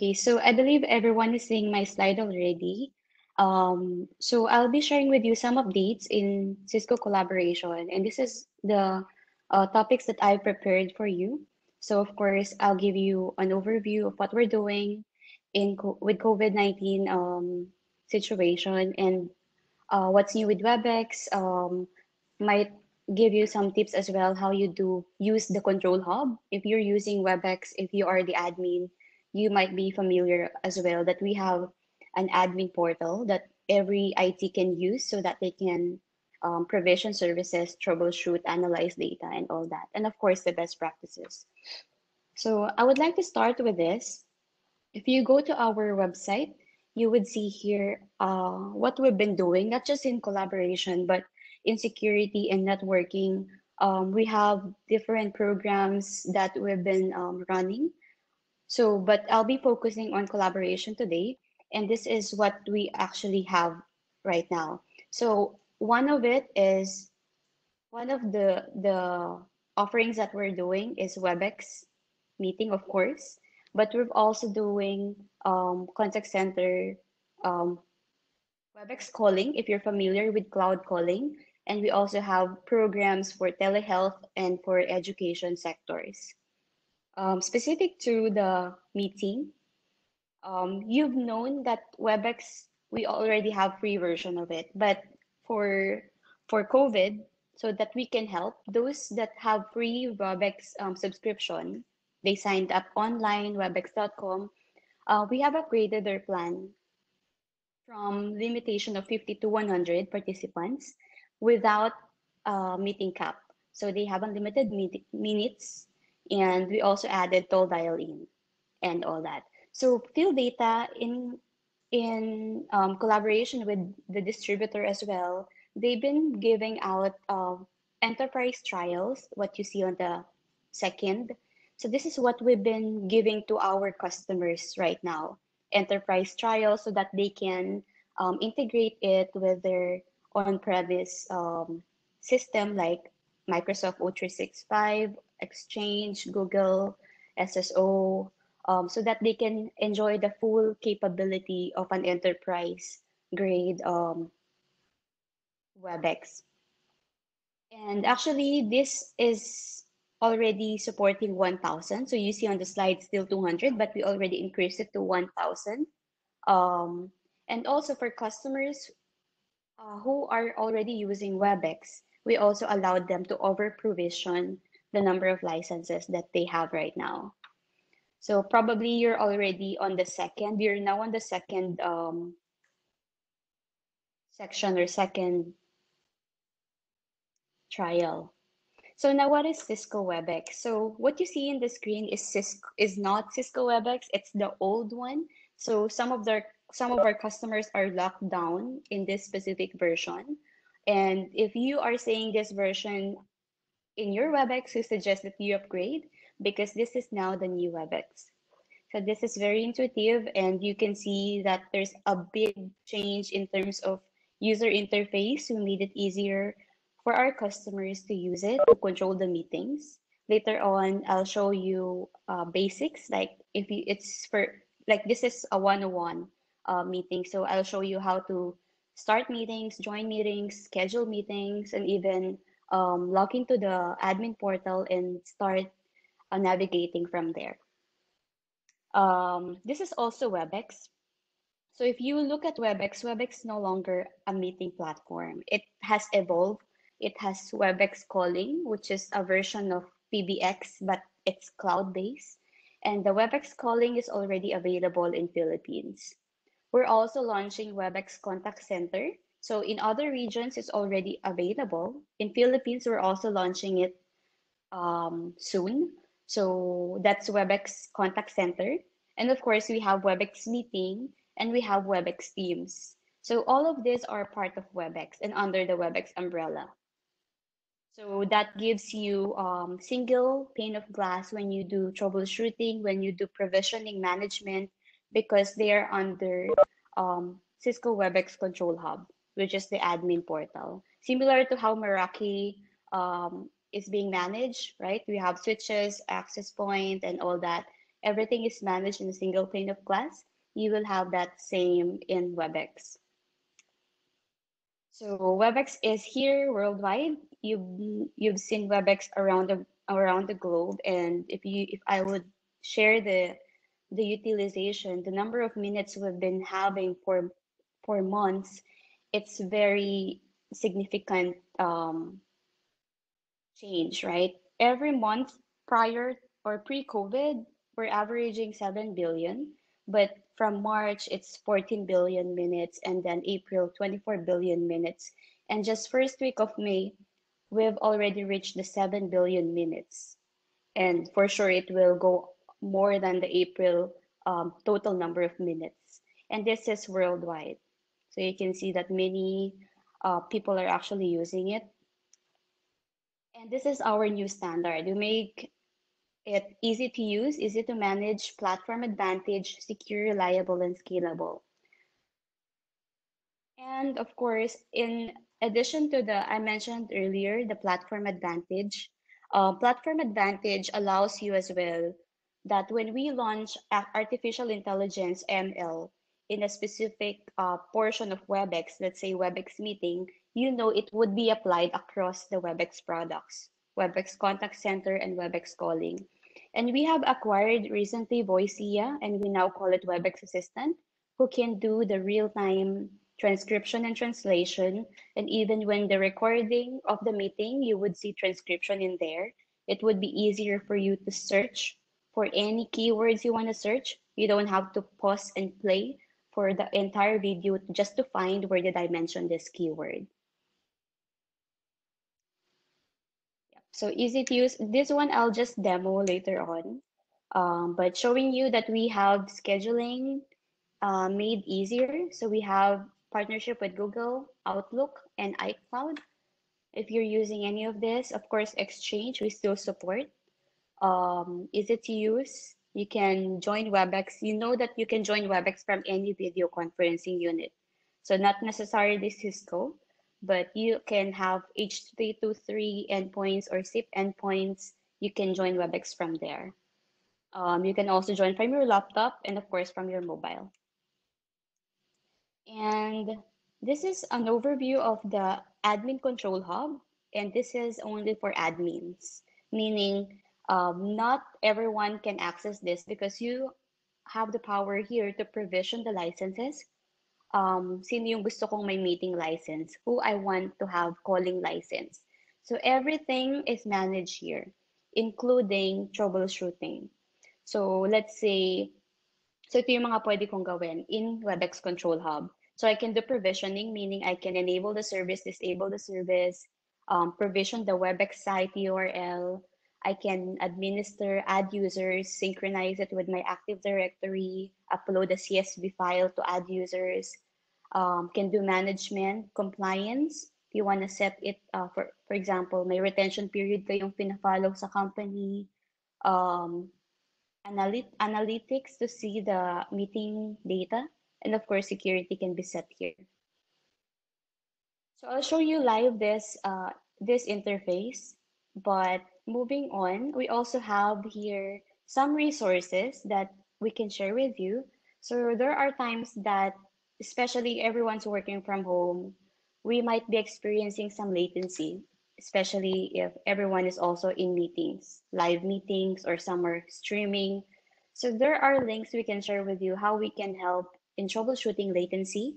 Okay, so I believe everyone is seeing my slide already. Um, so I'll be sharing with you some updates in Cisco collaboration, and this is the uh, topics that I prepared for you. So of course, I'll give you an overview of what we're doing in with COVID-19 um, situation and uh, what's new with WebEx. Um, might give you some tips as well how you do use the control hub. If you're using WebEx, if you are the admin, you might be familiar as well that we have an admin portal that every IT can use so that they can um, provision services, troubleshoot, analyze data, and all that. And of course, the best practices. So I would like to start with this. If you go to our website, you would see here uh, what we've been doing, not just in collaboration, but in security and networking. Um, we have different programs that we've been um, running. So, but I'll be focusing on collaboration today. And this is what we actually have right now. So one of it is, one of the, the offerings that we're doing is WebEx meeting, of course, but we're also doing um, contact center um, WebEx calling, if you're familiar with cloud calling. And we also have programs for telehealth and for education sectors. Um, specific to the meeting, um, you've known that WebEx, we already have free version of it, but for for COVID, so that we can help those that have free WebEx um, subscription, they signed up online, webex.com, uh, we have upgraded their plan from limitation of 50 to 100 participants without uh, meeting cap. So they have unlimited minutes, and we also added toll dial in and all that. So Phil-Data in in um, collaboration with the distributor as well, they've been giving out uh, enterprise trials, what you see on the second. So this is what we've been giving to our customers right now, enterprise trials so that they can um, integrate it with their on-premise um, system like Microsoft O365, Exchange, Google, SSO, um, so that they can enjoy the full capability of an enterprise grade um, WebEx. And actually, this is already supporting 1,000. So you see on the slide still 200, but we already increased it to 1,000. Um, and also for customers uh, who are already using WebEx, we also allowed them to over provision the number of licenses that they have right now. So probably you're already on the second, you're now on the second um, section or second trial. So now what is Cisco WebEx? So what you see in the screen is Cisco is not Cisco WebEx, it's the old one. So some of their some of our customers are locked down in this specific version. And if you are seeing this version in your WebEx, we suggest that you upgrade because this is now the new WebEx. So this is very intuitive and you can see that there's a big change in terms of user interface. We made it easier for our customers to use it to control the meetings. Later on, I'll show you uh, basics like if you, it's for like this is a one-on-one uh, meeting. So I'll show you how to start meetings, join meetings, schedule meetings, and even um, log into the admin portal and start uh, navigating from there. Um, this is also WebEx. So if you look at WebEx, WebEx is no longer a meeting platform. It has evolved. It has WebEx calling, which is a version of PBX, but it's cloud-based. And the WebEx calling is already available in Philippines. We're also launching WebEx Contact Center. So in other regions, it's already available. In Philippines, we're also launching it um, soon. So that's WebEx Contact Center. And of course, we have WebEx Meeting and we have WebEx Teams. So all of these are part of WebEx and under the WebEx umbrella. So that gives you um, single pane of glass when you do troubleshooting, when you do provisioning management, because they are under um, Cisco WebEx Control Hub, which is the admin portal. Similar to how Meraki um, is being managed, right? We have switches, access point, and all that. everything is managed in a single pane of glass, you will have that same in WebEx. So WebEx is here worldwide. You've you've seen WebEx around the around the globe, and if you if I would share the the utilization, the number of minutes we've been having for for months, it's very significant um, change, right? Every month prior or pre-COVID, we're averaging 7 billion, but from March, it's 14 billion minutes, and then April, 24 billion minutes. And just first week of May, we've already reached the 7 billion minutes. And for sure, it will go more than the April um, total number of minutes. And this is worldwide. So you can see that many uh, people are actually using it. And this is our new standard. We make it easy to use, easy to manage, platform advantage, secure, reliable, and scalable. And of course, in addition to the I mentioned earlier, the platform advantage, uh, platform advantage allows you as well that when we launch artificial intelligence ML in a specific uh, portion of WebEx, let's say WebEx meeting, you know it would be applied across the WebEx products, WebEx contact center and WebEx calling. And we have acquired recently Voicea, and we now call it WebEx Assistant, who can do the real-time transcription and translation. And even when the recording of the meeting, you would see transcription in there. It would be easier for you to search for any keywords you want to search. You don't have to pause and play for the entire video just to find where did I mention this keyword. So easy to use. This one I'll just demo later on. Um, but showing you that we have scheduling uh, made easier. So we have partnership with Google, Outlook, and iCloud. If you're using any of this, of course, Exchange, we still support um, easy to use. You can join WebEx. You know that you can join WebEx from any video conferencing unit. So not necessarily Cisco, but you can have H323 endpoints or SIP endpoints. You can join WebEx from there. Um, you can also join from your laptop and of course from your mobile. And this is an overview of the admin control hub. And this is only for admins, meaning um, not everyone can access this because you have the power here to provision the licenses. Um, sino yung gusto kong may meeting license, who I want to have calling license. So everything is managed here, including troubleshooting. So let's say, so ito yung mga pwede kong gawin in WebEx Control Hub. So I can do provisioning, meaning I can enable the service, disable the service, um, provision the WebEx site URL, I can administer, add users, synchronize it with my Active Directory, upload a CSV file to add users, um, can do management, compliance. If you want to set it, uh, for, for example, may retention period kayong pinafollow sa company, um, analyt analytics to see the meeting data, and of course, security can be set here. So I'll show you live this, uh, this interface, but moving on, we also have here some resources that we can share with you. So there are times that, especially everyone's working from home, we might be experiencing some latency, especially if everyone is also in meetings, live meetings, or some are streaming. So there are links we can share with you how we can help in troubleshooting latency,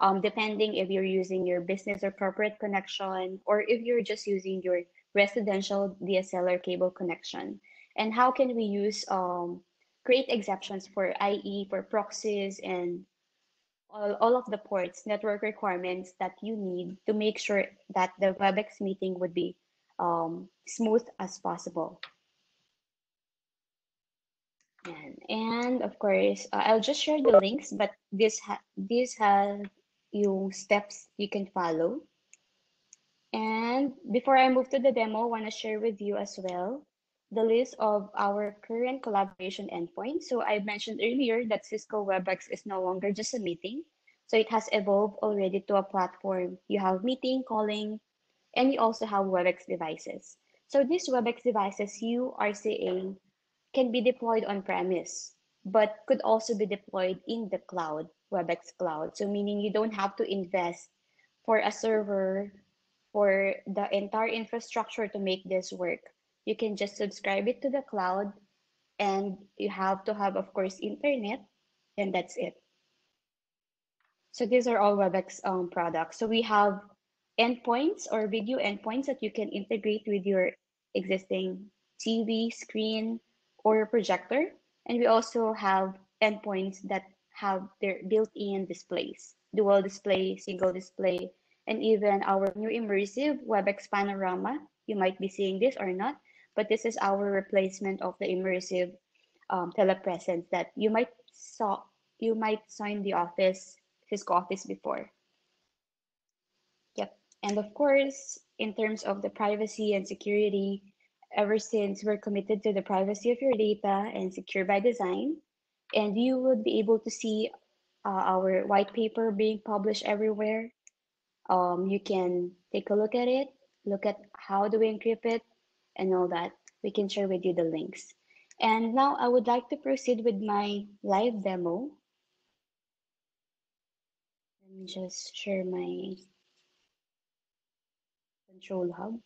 um, depending if you're using your business or corporate connection, or if you're just using your residential DSLR cable connection? And how can we use um, create exceptions for IE, for proxies, and all, all of the ports, network requirements that you need to make sure that the WebEx meeting would be um, smooth as possible. And, and of course, uh, I'll just share the links, but this ha this has you steps you can follow and before I move to the demo, I want to share with you as well the list of our current collaboration endpoints. So I mentioned earlier that Cisco WebEx is no longer just a meeting. So it has evolved already to a platform. You have meeting, calling, and you also have WebEx devices. So these WebEx devices you are seeing can be deployed on premise, but could also be deployed in the cloud, WebEx Cloud. So meaning you don't have to invest for a server for the entire infrastructure to make this work. You can just subscribe it to the cloud and you have to have, of course, internet, and that's it. So these are all WebEx um, products. So we have endpoints or video endpoints that you can integrate with your existing TV, screen, or projector. And we also have endpoints that have their built-in displays, dual display, single display, and even our new immersive WebEx Panorama. You might be seeing this or not, but this is our replacement of the immersive um, telepresence that you might saw you might saw in the office Cisco Office before. Yep. And of course, in terms of the privacy and security, ever since we're committed to the privacy of your data and secure by design, and you would be able to see uh, our white paper being published everywhere. Um, you can take a look at it, look at how do we encrypt it, and all that. We can share with you the links. And now I would like to proceed with my live demo. Let me just share my control hub.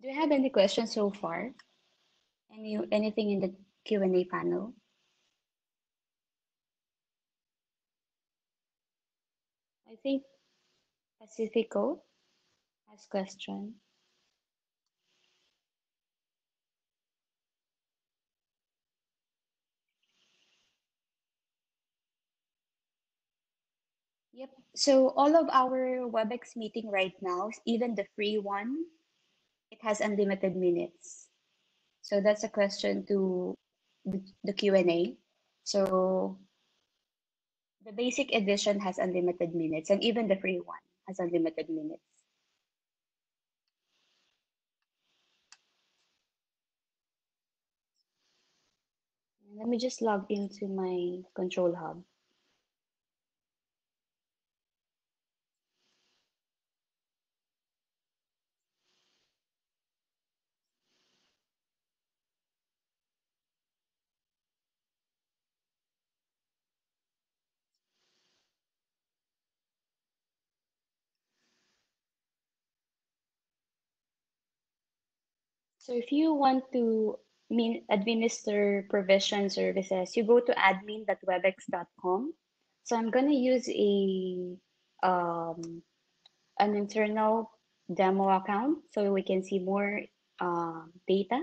Do you have any questions so far? Any anything in the Q&A panel? Think Pacifico has question. Yep. So all of our WebEx meeting right now, even the free one, it has unlimited minutes. So that's a question to the, the Q&A. So the basic edition has unlimited minutes and even the free one has unlimited minutes. Let me just log into my control hub. So if you want to mean administer provision services, you go to admin.webex.com. So I'm going to use a um, an internal demo account so we can see more uh, data.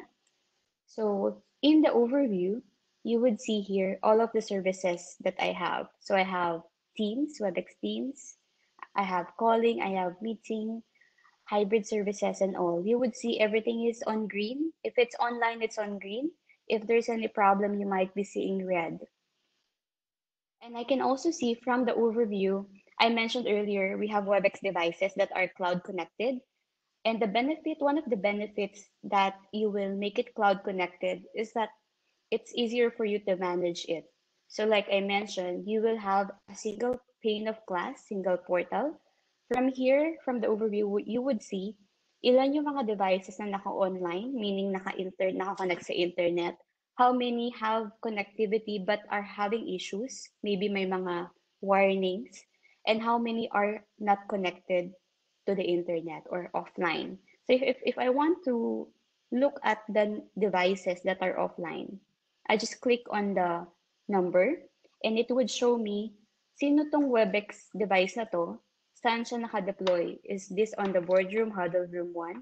So in the overview, you would see here all of the services that I have. So I have Teams, WebEx Teams, I have calling, I have meeting, hybrid services and all, you would see everything is on green. If it's online, it's on green. If there's any problem, you might be seeing red. And I can also see from the overview, I mentioned earlier, we have WebEx devices that are cloud connected. And the benefit, one of the benefits that you will make it cloud connected is that it's easier for you to manage it. So like I mentioned, you will have a single pane of glass, single portal, from here, from the overview, you would see ilan yung mga devices na naka-online, meaning naka-inter, naka-connect sa internet. How many have connectivity but are having issues? Maybe may mga warnings. And how many are not connected to the internet or offline? So if, if I want to look at the devices that are offline, I just click on the number and it would show me sino tong WebEx device na to saan siya naka-deploy? Is this on the boardroom huddle room 1?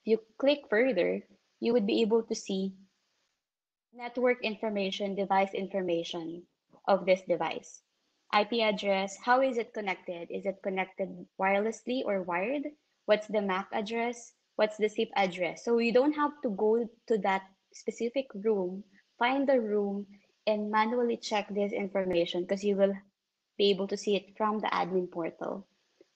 If you click further, you would be able to see network information, device information of this device. IP address, how is it connected? Is it connected wirelessly or wired? What's the MAC address? What's the SIP address? So you don't have to go to that specific room, find the room, and manually check this information because you will be able to see it from the admin portal.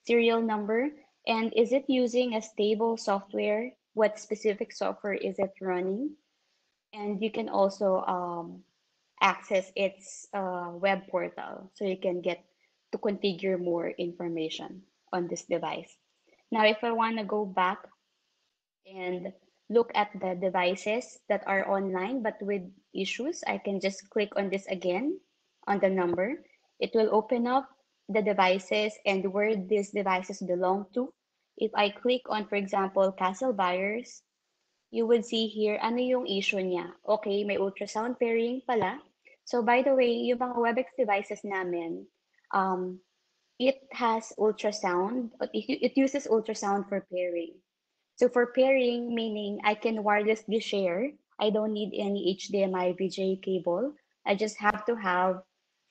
Serial number, and is it using a stable software? What specific software is it running? And you can also um, access its uh, web portal so you can get to configure more information on this device. Now, if I want to go back and look at the devices that are online but with issues, I can just click on this again on the number. It will open up the devices and where these devices belong to. If I click on, for example, Castle Buyers, you would see here ano yung issue niya. Okay, may ultrasound pairing pala. So by the way, yung mga WebEx devices namin, um, it has ultrasound, it, it uses ultrasound for pairing. So for pairing, meaning I can wirelessly share. I don't need any HDMI VGA cable. I just have to have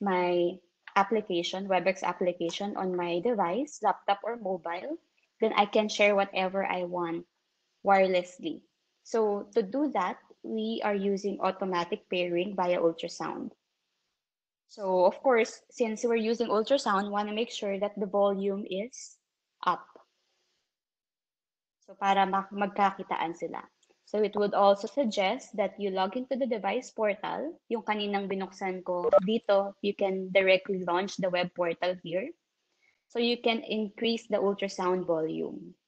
my application, WebEx application on my device, laptop or mobile. Then I can share whatever I want wirelessly. So to do that, we are using automatic pairing via ultrasound. So of course, since we're using ultrasound, want to make sure that the volume is up. So para magkakitaan sila. So it would also suggest that you log into the device portal. Yung kaninang binuksan ko dito, you can directly launch the web portal here. So you can increase the ultrasound volume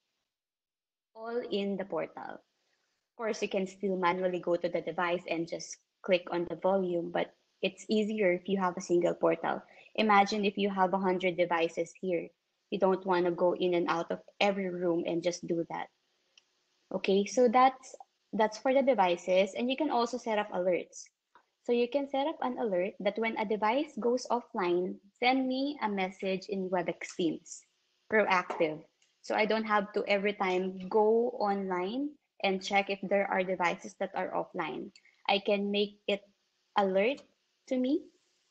all in the portal. Of course, you can still manually go to the device and just click on the volume, but it's easier if you have a single portal. Imagine if you have 100 devices here. You don't want to go in and out of every room and just do that. Okay, so that's that's for the devices and you can also set up alerts. So you can set up an alert that when a device goes offline, send me a message in WebEx Teams, proactive. So I don't have to every time go online and check if there are devices that are offline. I can make it alert to me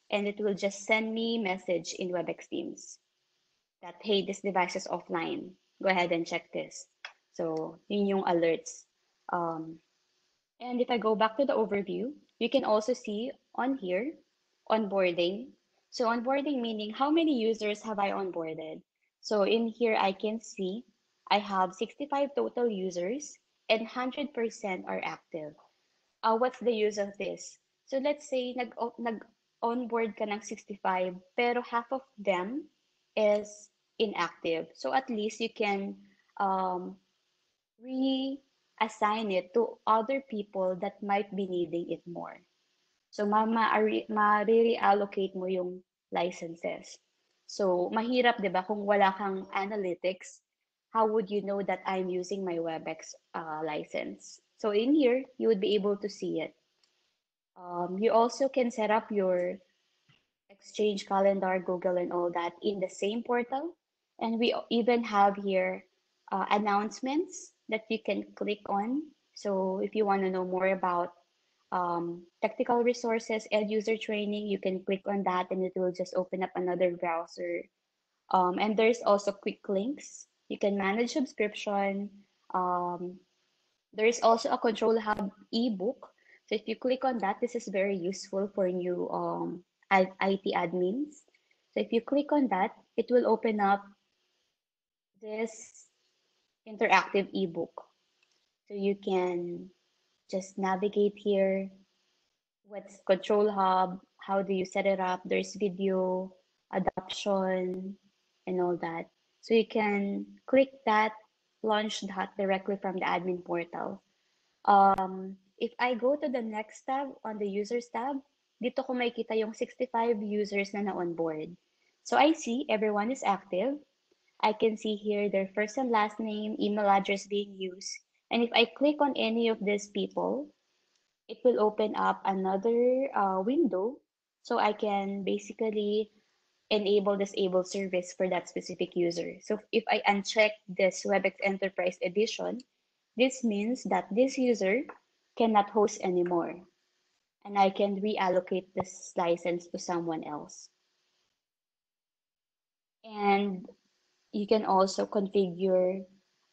and it will just send me message in WebEx Teams that, hey, this device is offline. Go ahead and check this. So, yun yung alerts. Um, and if I go back to the overview, you can also see on here, onboarding. So onboarding meaning how many users have I onboarded? So in here, I can see I have 65 total users and 100% are active. Uh, what's the use of this? So let's say nag, nag onboard ka ng 65, pero half of them is inactive. So at least you can um, reassign it to other people that might be needing it more. So ma-reallocate ma mo yung licenses. So mahirap 'di ba kung wala kang analytics, how would you know that I'm using my WebEx uh, license? So in here, you would be able to see it. Um, you also can set up your Exchange calendar, Google, and all that in the same portal. And we even have here uh, announcements that you can click on. So if you want to know more about um, technical resources and user training, you can click on that and it will just open up another browser. Um, and there's also quick links. You can manage subscription. Um, there's also a Control Hub ebook. So if you click on that, this is very useful for new um, IT admins. So if you click on that, it will open up this interactive ebook. So you can just navigate here. What's Control Hub? How do you set it up? There's video, adoption, and all that. So you can click that, launch that directly from the admin portal. Um, if I go to the next tab on the users tab, dito ko makikita yung 65 users na na-onboard. So I see everyone is active. I can see here their first and last name, email address being used. And if I click on any of these people, it will open up another uh, window. So I can basically enable disable service for that specific user. So if I uncheck this WebEx Enterprise Edition, this means that this user cannot host anymore. And I can reallocate this license to someone else. And you can also configure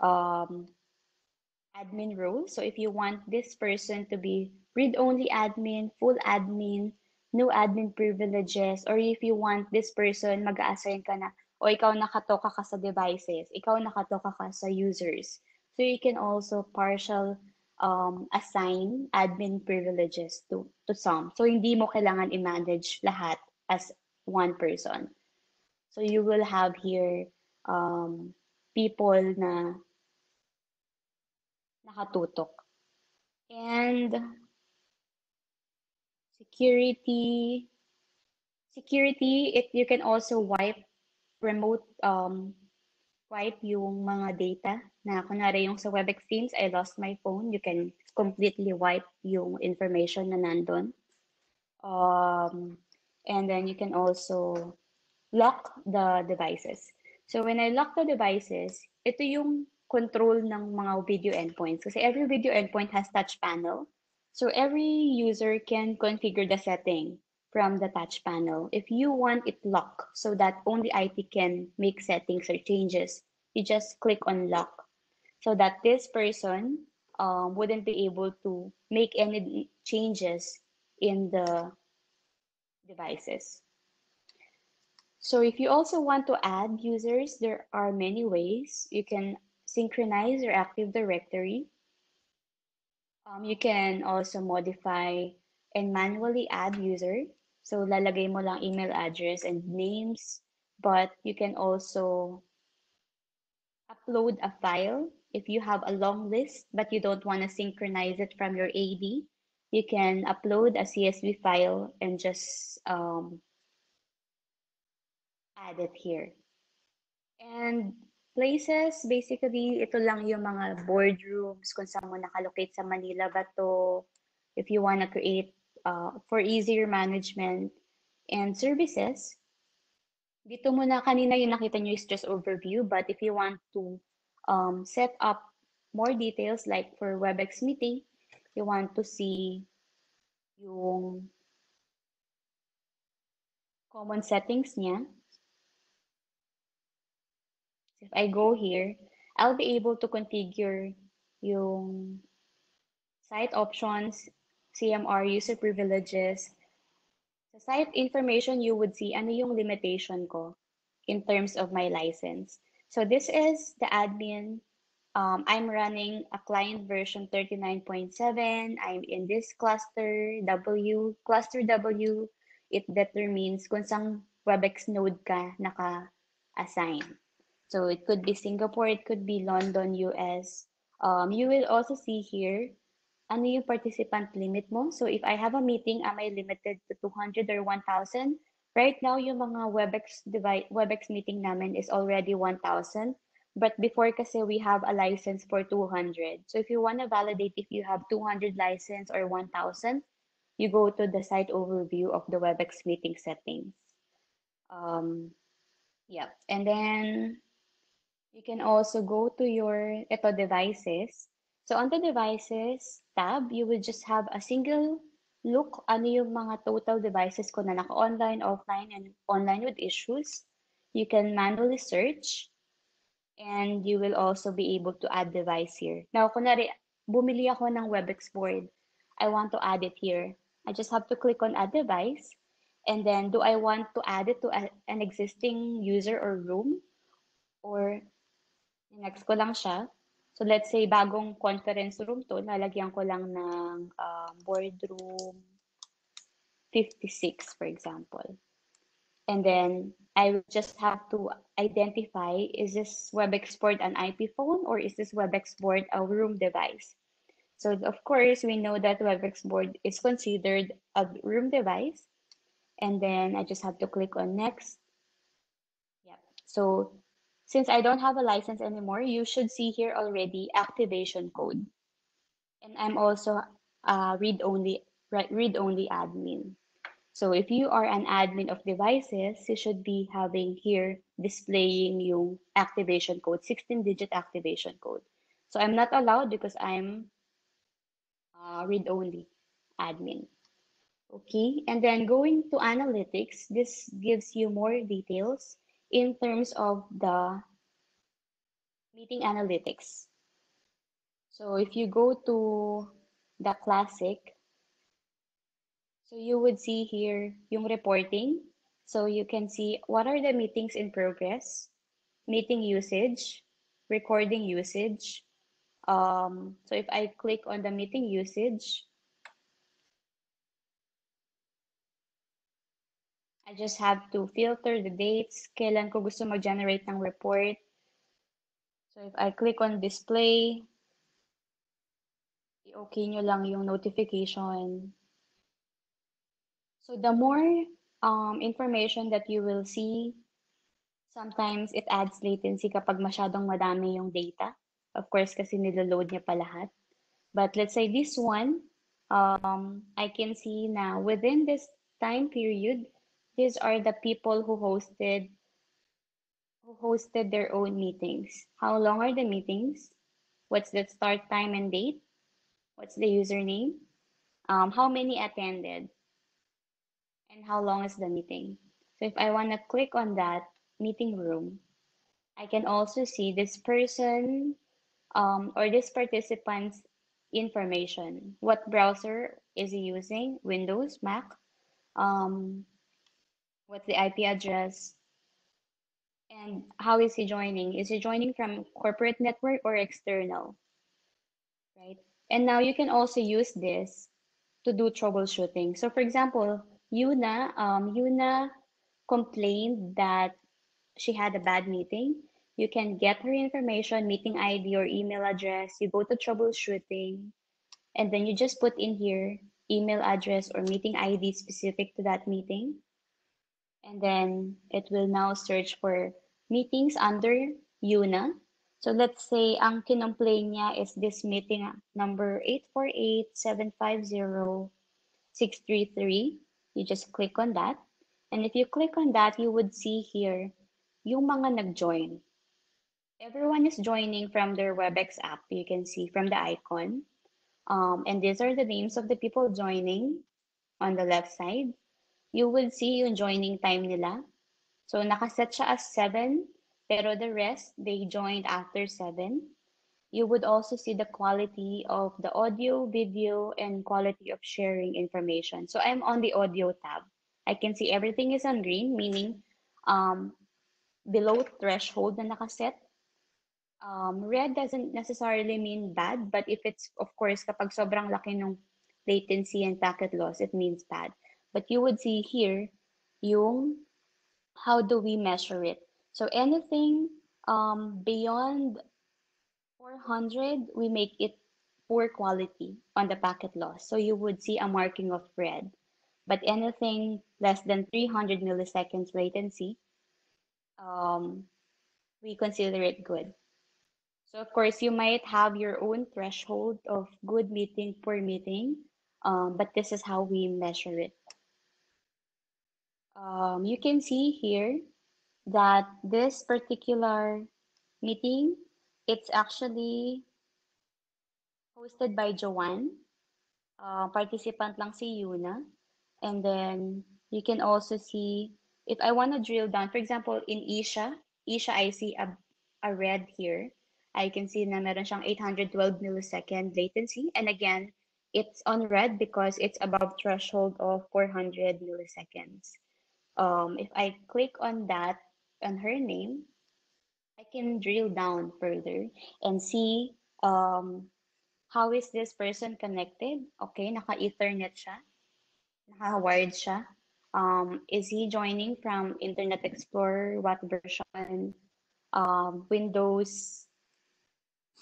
um, admin roles. So if you want this person to be read-only admin, full admin, no admin privileges, or if you want this person, mag-assign ka na, o ikaw nakatoka ka sa devices, ikaw nakatoka ka sa users. So you can also partial um, assign admin privileges to, to some. So hindi mo kailangan i-manage lahat as one person. So you will have here um, people na nakatutok And security, security, it you can also wipe remote um wipe yung mga data na kunwari yung sa WebEx Teams, I lost my phone, you can completely wipe yung information na nandun. Um, and then you can also lock the devices. So when I lock the devices, ito yung control ng mga video endpoints. Kasi every video endpoint has touch panel. So every user can configure the setting from the touch panel. If you want it locked so that only IT can make settings or changes, you just click on lock so that this person um, wouldn't be able to make any changes in the devices. So if you also want to add users, there are many ways. You can synchronize your Active Directory. Um, you can also modify and manually add user. So lalagay mo lang email address and names, but you can also upload a file. If you have a long list, but you don't want to synchronize it from your AD, you can upload a CSV file and just um, add it here. And places, basically, ito lang yung mga boardrooms kung saan mo nakalocate sa Manila ba to, if you want to create uh, for easier management and services. Dito muna kanina yung nakita nyo is just overview, but if you want to um, set up more details like for WebEx meeting, you want to see yung common settings niya. If I go here, I'll be able to configure yung site options, CMR, user privileges. Sa site information, you would see ano yung limitation ko in terms of my license. So this is the admin. Um, I'm running a client version 39.7. I'm in this cluster W. Cluster W, it determines kung saan WebEx node ka naka-assign. So it could be Singapore, it could be London, US. Um, you will also see here, ano yung participant limit mo. So if I have a meeting, am I limited to 200 or 1,000? Right now, yung mga WebEx, device, WebEx meeting namin is already 1,000. But before kasi we have a license for 200. So if you want to validate if you have 200 license or 1,000, you go to the site overview of the WebEx meeting settings. Um, yeah, and then you can also go to your ito devices. So on the devices tab, you will just have a single look ano yung mga total devices ko na naka-online, offline, and online with issues. You can manually search and you will also be able to add device here. Now, kunwari, bumili ako ng WebEx board. I want to add it here. I just have to click on add device. And then, do I want to add it to a, an existing user or room? Or Next ko lang siya. So let's say bagong conference room to, lalagyan ko lang ng uh, boardroom 56, for example. And then I would just have to identify, is this WebEx board an IP phone or is this WebEx board a room device? So of course, we know that WebEx board is considered a room device. And then I just have to click on next. Yep. So since I don't have a license anymore, you should see here already activation code. And I'm also uh, a read-only read-only admin. So if you are an admin of devices, you should be having here displaying yung activation code, 16-digit activation code. So I'm not allowed because I'm uh, a read-only admin. Okay, and then going to analytics, this gives you more details in terms of the meeting analytics. So if you go to the classic, so you would see here yung reporting. So you can see what are the meetings in progress, meeting usage, recording usage. Um, so if I click on the meeting usage, I just have to filter the dates, kailan ko gusto mag-generate ng report. So if I click on display, i-okay nyo lang yung notification. So the more um, information that you will see, sometimes it adds latency kapag masyadong madami yung data. Of course, kasi niloload niya pa lahat. But let's say this one, um, I can see now within this time period, these are the people who hosted who hosted their own meetings. How long are the meetings? What's the start time and date? What's the username? Um, how many attended? And how long is the meeting? So if I want to click on that meeting room, I can also see this person um, or this participant's information. What browser is he using? Windows, Mac? Um, what's the IP address? And how is he joining? Is he joining from corporate network or external? Right? And now you can also use this to do troubleshooting. So for example, Yuna, um, Yuna complained that she had a bad meeting. You can get her information, meeting ID or email address. You go to troubleshooting, and then you just put in here email address or meeting ID specific to that meeting. And then it will now search for meetings under Yuna. So let's say ang kinomplain niya is this meeting number 848-750-633. You just click on that. And if you click on that, you would see here yung mga nag-join. Everyone is joining from their WebEx app. You can see from the icon. Um, and these are the names of the people joining on the left side. You will see yung joining time nila. So nakaset siya as 7, pero the rest, they joined after 7. You would also see the quality of the audio, video, and quality of sharing information. So I'm on the audio tab. I can see everything is on green, meaning um, below threshold na nakaset. Um, red doesn't necessarily mean bad, but if it's, of course, kapag sobrang laki ng latency and packet loss, it means bad. But you would see here yung how do we measure it. So anything um, beyond 400, we make it poor quality on the packet loss. So you would see a marking of red. But anything less than 300 milliseconds latency, um, we consider it good. So of course, you might have your own threshold of good meeting per meeting, um, but this is how we measure it. Um, you can see here that this particular meeting, it's actually hosted by Joanne. Uh, participant lang si Yuna. And then you can also see, if I want to drill down, for example, in Isha, Isha, I see a, a red here. I can see na meron siyang 812 millisecond latency. And again, it's on red because it's above threshold of 400 milliseconds. Um, if I click on that, on her name, I can drill down further and see um, how is this person connected. Okay, naka-ethernet siya. Naka-wired siya. Um, is he joining from Internet Explorer? What version? Um, Windows?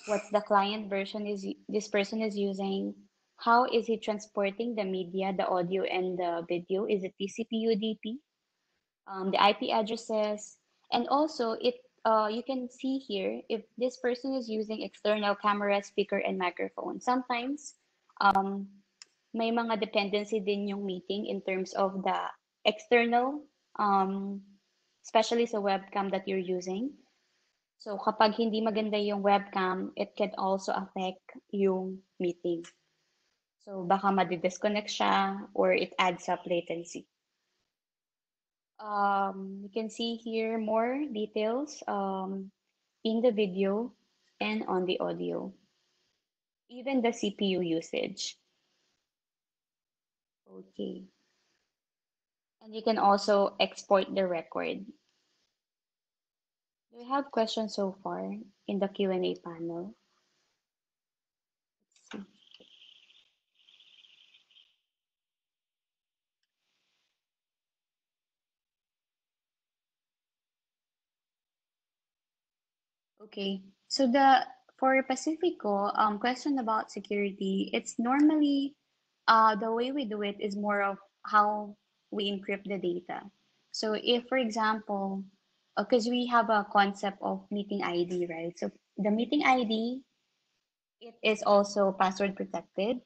What's the client version is this person is using? How is he transporting the media, the audio, and the video? Is it TCP UDP? Um, the IP addresses, and also it uh, you can see here if this person is using external camera, speaker, and microphone. Sometimes um, may mga dependency din yung meeting in terms of the external, um, especially sa webcam that you're using. So kapag hindi maganda yung webcam, it can also affect yung meeting. So baka madi-disconnect siya or it adds up latency. Um, you can see here more details um, in the video and on the audio. Even the CPU usage. Okay. And you can also export the record. Do you have questions so far in the Q&A panel? Okay, so the for Pacifico, um, question about security, it's normally uh, the way we do it is more of how we encrypt the data. So if, for example, because we have a concept of meeting ID, right? So the meeting ID, it is also password protected.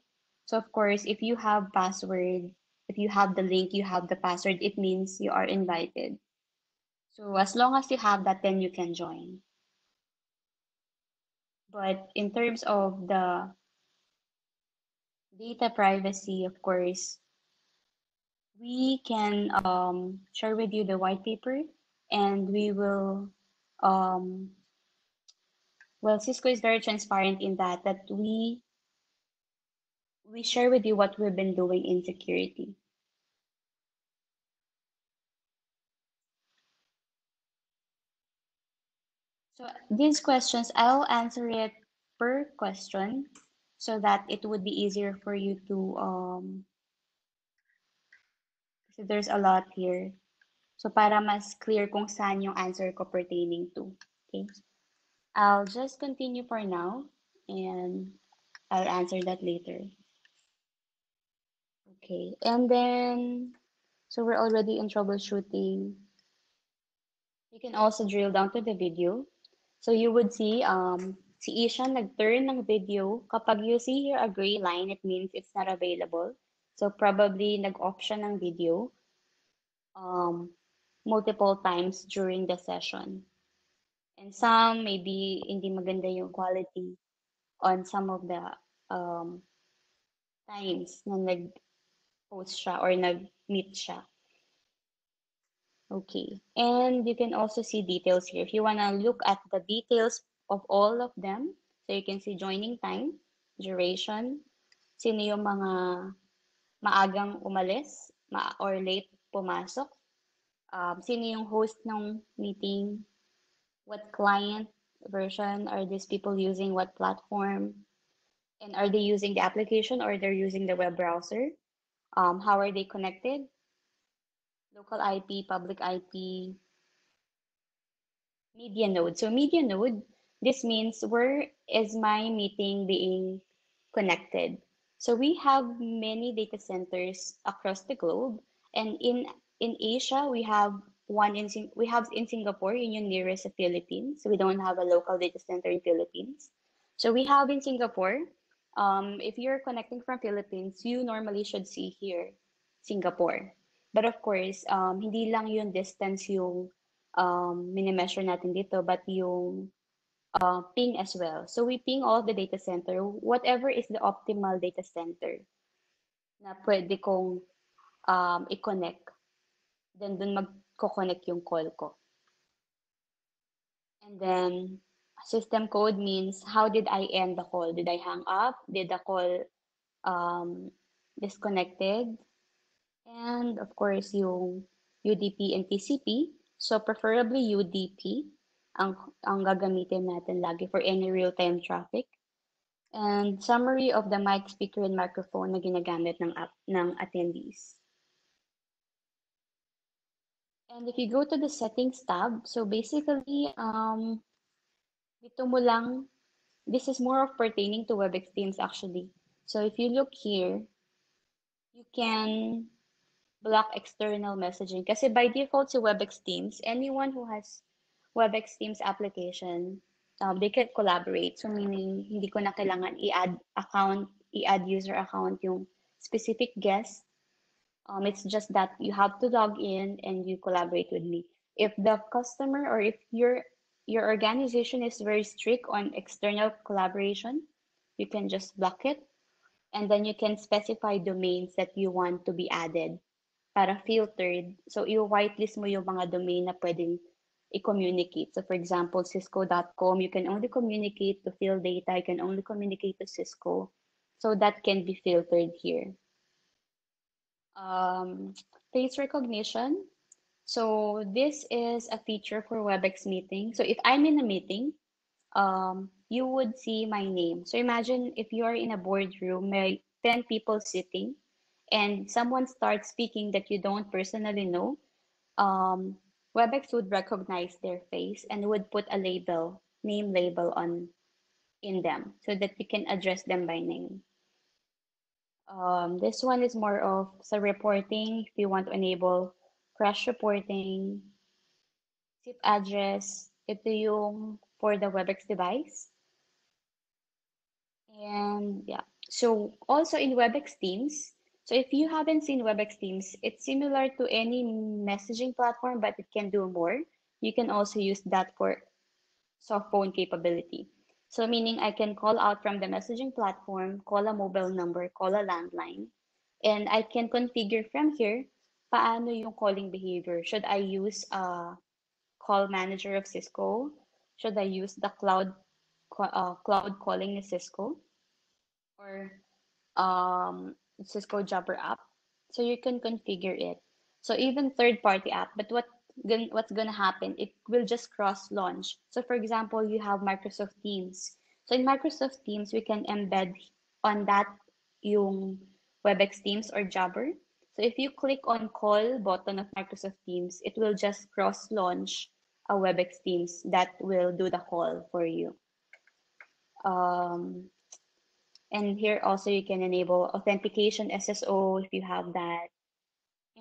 So of course, if you have password, if you have the link, you have the password, it means you are invited. So as long as you have that, then you can join. But in terms of the data privacy, of course, we can um, share with you the white paper and we will um, well cisco is very transparent in that that we we share with you what we've been doing in security so these questions i'll answer it per question so that it would be easier for you to um so there's a lot here so para mas clear kung saan yung answer ko pertaining to okay I'll just continue for now and I'll answer that later. Okay, and then, so we're already in troubleshooting. You can also drill down to the video. So you would see, um, si Isha nag-turn ng video. Kapag you see here a gray line, it means it's not available. So probably nag-off siya ng video um, multiple times during the session. And some, maybe hindi maganda yung quality on some of the um, times na nag-post siya or nag-meet siya. Okay, and you can also see details here. If you wanna look at the details of all of them, so you can see joining time, duration, sino yung mga maagang umalis ma or late pumasok, um, sino yung host ng meeting, what client version are these people using, what platform, and are they using the application or they're using the web browser? Um, how are they connected? Local IP, public IP, media node. So media node, this means where is my meeting being connected? So we have many data centers across the globe, and in in Asia we have one in we have in Singapore, in yung nearest the Philippines. So we don't have a local data center in Philippines. So we have in Singapore. Um, if you're connecting from Philippines, you normally should see here Singapore. But of course, um, hindi lang yung distance yung um, minimeasure natin dito, but yung uh, ping as well. So we ping all the data center, whatever is the optimal data center na pwede kong um, i-connect. Then dun magko-connect yung call ko. And then system code means how did I end the call? Did I hang up? Did the call um, disconnected? And of course, yung UDP and TCP. So preferably UDP ang, ang gagamitin natin lagi for any real-time traffic. And summary of the mic, speaker, and microphone na ginagamit ng, app, ng attendees. And if you go to the settings tab, so basically, um, dito mo lang, this is more of pertaining to WebEx Teams actually. So if you look here, you can block external messaging. Kasi by default sa WebEx Teams, anyone who has WebEx Teams application, um, they can collaborate. So meaning, hindi ko na kailangan i-add account, i-add user account yung specific guest. Um, it's just that you have to log in and you collaborate with me. If the customer or if your your organization is very strict on external collaboration, you can just block it. And then you can specify domains that you want to be added para filtered. So, i-whitelist mo yung mga domain na pwedeng i-communicate. So, for example, cisco.com, you can only communicate to Phil-Data. You can only communicate to Cisco. So, that can be filtered here. Um, face recognition. So, this is a feature for WebEx meeting. So, if I'm in a meeting, um, you would see my name. So, imagine if you are in a boardroom, may 10 people sitting and someone starts speaking that you don't personally know, um, WebEx would recognize their face and would put a label, name label on in them so that you can address them by name. Um, this one is more of sa reporting if you want to enable crash reporting, SIP address, ito yung for the WebEx device. And yeah, so also in WebEx Teams, so if you haven't seen WebEx Teams, it's similar to any messaging platform, but it can do more. You can also use that for soft phone capability. So meaning I can call out from the messaging platform, call a mobile number, call a landline, and I can configure from here paano yung calling behavior. Should I use a call manager of Cisco? Should I use the cloud uh, cloud calling in Cisco or um, Cisco Jabber app? So you can configure it. So even third party app, but what what's going to happen it will just cross launch so for example you have microsoft teams so in microsoft teams we can embed on that yung webex teams or jabber so if you click on call button of microsoft teams it will just cross launch a webex teams that will do the call for you um, and here also you can enable authentication sso if you have that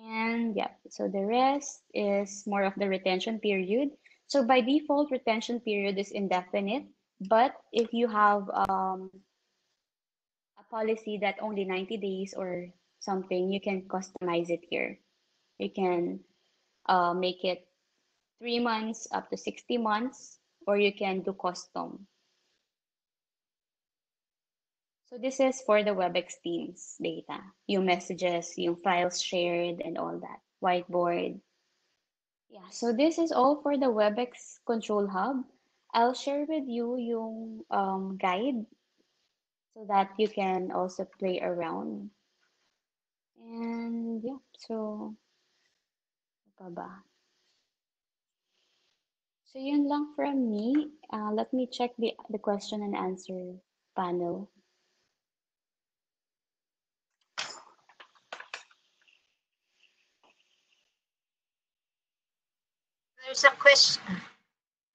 and yeah, so the rest is more of the retention period. So by default, retention period is indefinite. But if you have um, a policy that only 90 days or something, you can customize it here. You can uh, make it three months up to 60 months, or you can do custom. So this is for the WebEx Teams data, yung messages, yung files shared and all that, whiteboard. Yeah, so this is all for the WebEx Control Hub. I'll share with you yung um, guide so that you can also play around. And yeah, so apa ba? So yun lang from me. Uh, let me check the, the question and answer panel. There's a question.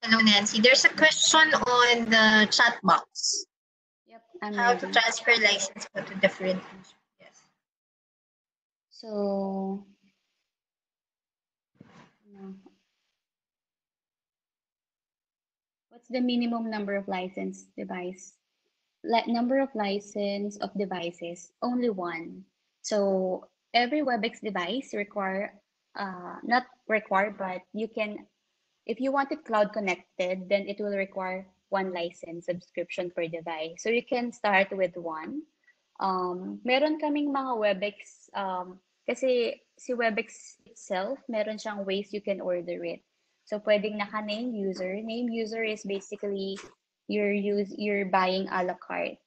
Hello, Nancy. There's a question on the chat box. Yep. I'm How ready. to transfer license to different. Yes. So, what's the minimum number of license device? Like number of license of devices, only one. So every WebEx device require uh, not require, but you can, if you want it cloud connected, then it will require one license subscription per device. So you can start with one. Um, meron kaming mga WebEx, um, kasi si WebEx itself, meron siyang ways you can order it. So pwedeng naka-name user. Name user is basically you're use you're buying a la carte.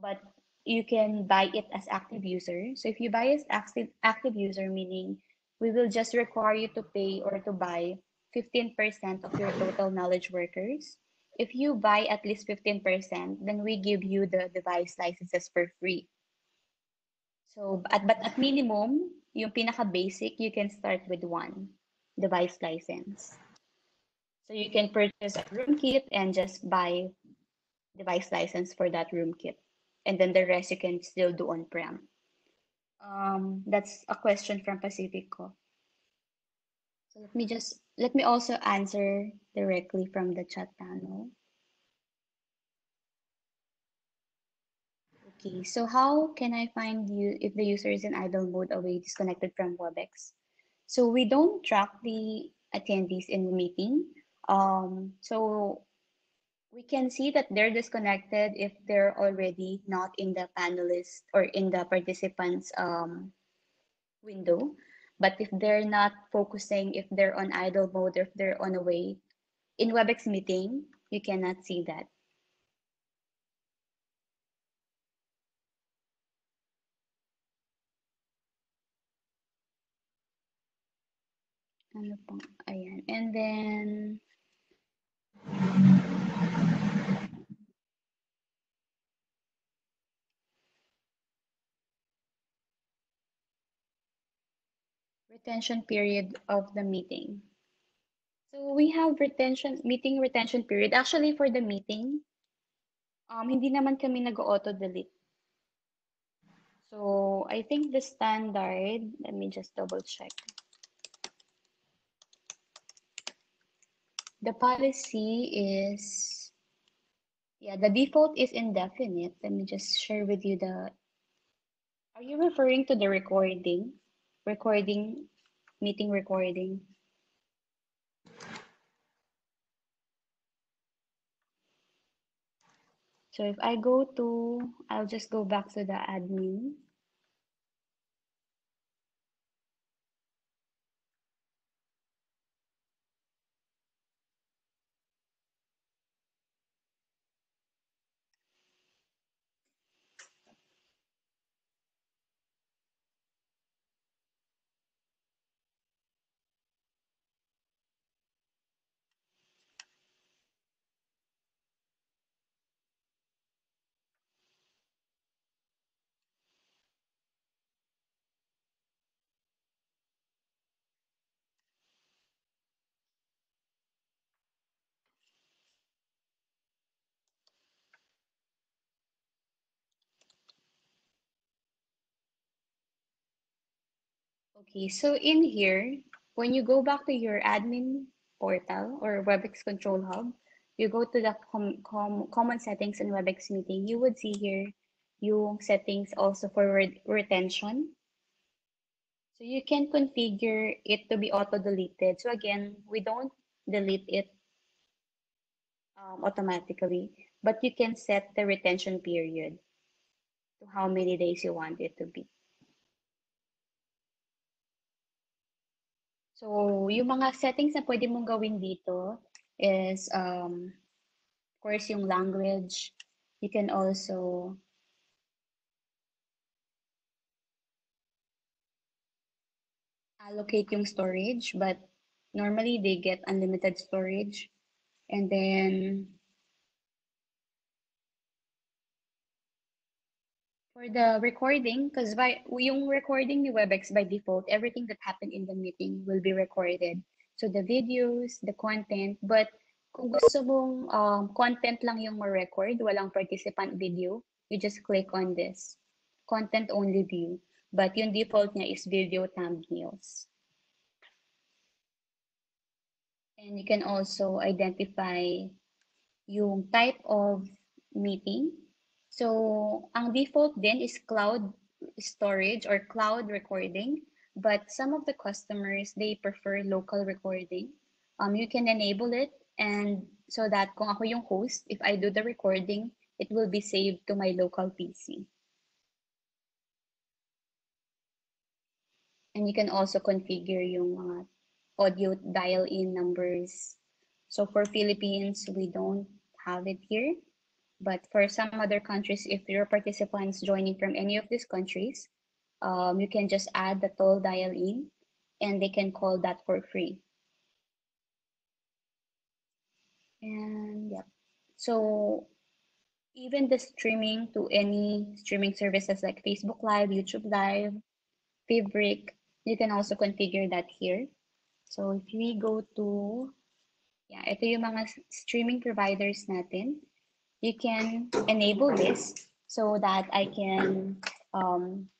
But you can buy it as active user. So if you buy as active active user, meaning we will just require you to pay or to buy 15% of your total knowledge workers. If you buy at least 15%, then we give you the device licenses for free. So, at, but at minimum, yung pinaka-basic, you can start with one device license. So you can purchase a room kit and just buy device license for that room kit. And then the rest you can still do on-prem. Um, that's a question from Pacifico. So let me just, let me also answer directly from the chat panel. Okay, so how can I find you if the user is in idle mode away disconnected from WebEx? So we don't track the attendees in the meeting. Um, so we can see that they're disconnected if they're already not in the panelist or in the participants um, window. But if they're not focusing, if they're on idle mode, or if they're on away, in WebEx meeting, you cannot see that. Ano. And then, retention period of the meeting. So we have retention meeting retention period. Actually, for the meeting, Um, hindi naman kami nag-auto-delete. So I think the standard, let me just double check. The policy is, yeah, the default is indefinite. Let me just share with you the, are you referring to the recording? Recording, meeting recording? So if I go to, I'll just go back to the admin. Okay, so in here, when you go back to your admin portal or WebEx Control Hub, you go to the com com common settings in WebEx meeting, you would see here yung settings also for re retention. So you can configure it to be auto-deleted. So again, we don't delete it um, automatically, but you can set the retention period to how many days you want it to be. So, yung mga settings na pwede mong gawin dito is, um, of course, yung language. You can also allocate yung storage, but normally they get unlimited storage. And then For the recording, because by yung recording ni WebEx by default, everything that happened in the meeting will be recorded. So the videos, the content, but kung gusto mong um, content lang yung ma-record, walang participant video, you just click on this. Content only view. But yung default niya is video thumbnails. And you can also identify yung type of meeting so ang default din is cloud storage or cloud recording. But some of the customers, they prefer local recording. Um, you can enable it and so that kung ako yung host, if I do the recording, it will be saved to my local PC. And you can also configure yung mga audio dial-in numbers. So for Philippines, we don't have it here. But for some other countries, if your participants joining from any of these countries, um, you can just add the toll dial in and they can call that for free. And yeah, so even the streaming to any streaming services like Facebook Live, YouTube Live, Vbrick, you can also configure that here. So if we go to, yeah, ito yung mga streaming providers natin. You can enable this so that I can um,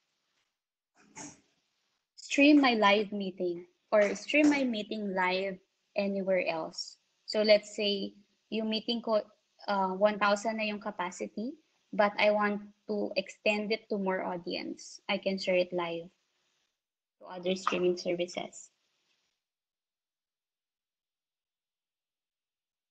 stream my live meeting or stream my meeting live anywhere else. So let's say yung meeting ko uh, 1,000 na yung capacity, but I want to extend it to more audience. I can share it live to other streaming services.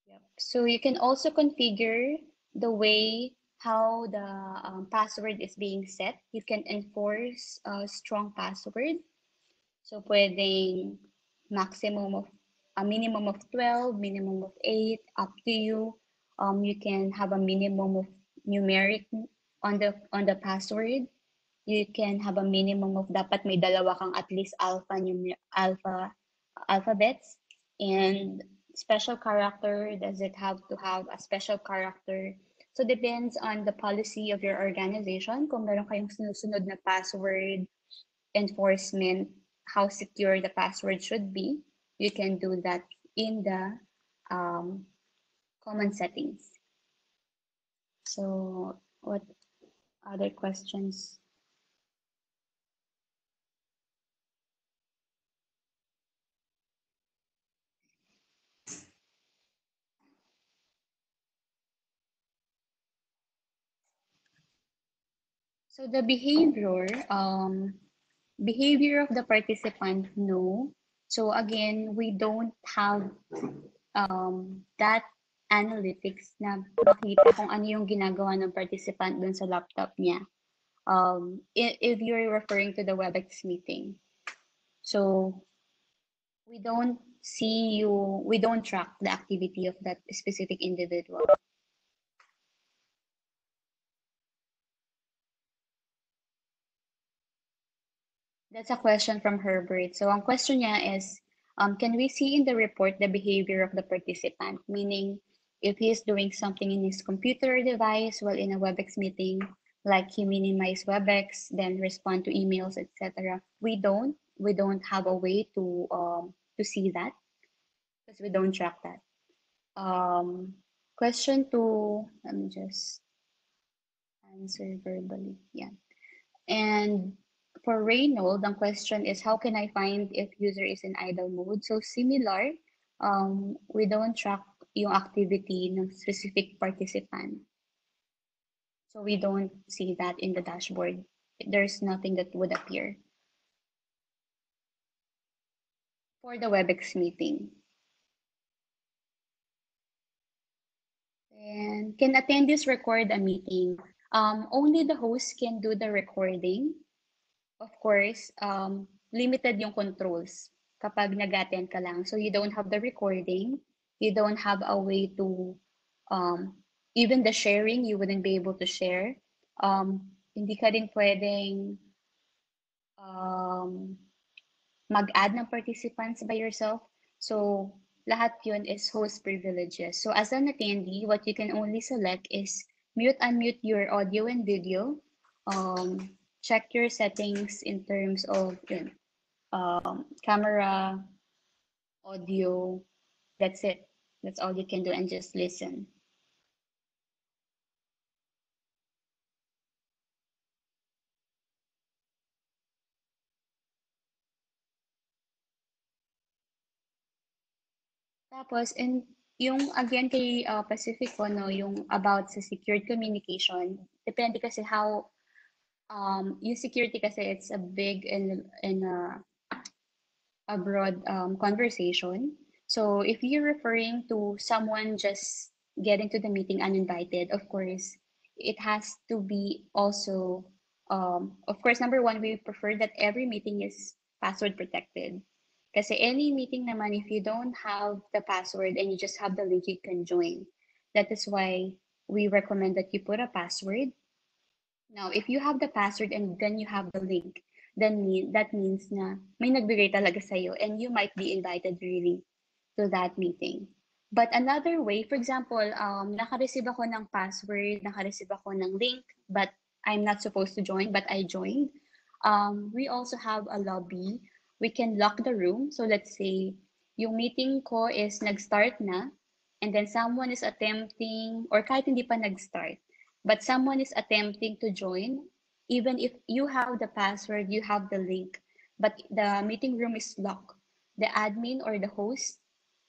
Yep. So you can also configure the way how the um, password is being set. You can enforce a strong password. So pwedeng maximum of a minimum of 12, minimum of 8, up to you. Um, you can have a minimum of numeric on the on the password. You can have a minimum of dapat may dalawa kang at least alpha alpha alphabets and special character? Does it have to have a special character? So depends on the policy of your organization. Kung meron kayong sinusunod na password enforcement, how secure the password should be, you can do that in the um, common settings. So what other questions? So the behavior, um, behavior of the participant, no. So again, we don't have um, that analytics na makita kung ano yung ginagawa ng participant dun sa laptop niya. Um, if, if you're referring to the WebEx meeting. So we don't see you, we don't track the activity of that specific individual. That's a question from Herbert. So ang question niya is, um, can we see in the report the behavior of the participant? Meaning, if he is doing something in his computer device while in a WebEx meeting, like he minimize WebEx, then respond to emails, etc. We don't. We don't have a way to um, to see that because we don't track that. Um, question two, let me just answer verbally. Yeah. And for Reynold, the question is how can I find if user is in idle mode? So similar, um, we don't track yung activity ng specific participant. So we don't see that in the dashboard. There's nothing that would appear for the WebEx meeting. And can attendees record a meeting? Um, only the host can do the recording of course, um, limited yung controls kapag nag-attend ka lang. So you don't have the recording, you don't have a way to, um, even the sharing, you wouldn't be able to share. Um, hindi ka din pwedeng um, mag-add ng participants by yourself. So lahat yun is host privileges. So as an attendee, what you can only select is mute, unmute your audio and video, um, check your settings in terms of um, camera, audio. That's it. That's all you can do and just listen. Tapos, and yung again kay uh, Pacifico, no, yung about sa secured communication, depende kasi how um, security kasi it's a big and, and a, a broad um, conversation. So if you're referring to someone just getting to the meeting uninvited, of course, it has to be also, um, of course, number one, we prefer that every meeting is password protected. Kasi any meeting naman, if you don't have the password and you just have the link, you can join. That is why we recommend that you put a password now, if you have the password and then you have the link, then mean, that means na may nagbigay talaga sa'yo and you might be invited really to that meeting. But another way, for example, um, naka-receive ako ng password, naka-receive ako ng link, but I'm not supposed to join, but I joined. Um, we also have a lobby. We can lock the room. So let's say, yung meeting ko is nag-start na, and then someone is attempting, or kahit hindi pa nag-start, but someone is attempting to join, even if you have the password, you have the link, but the meeting room is locked, the admin or the host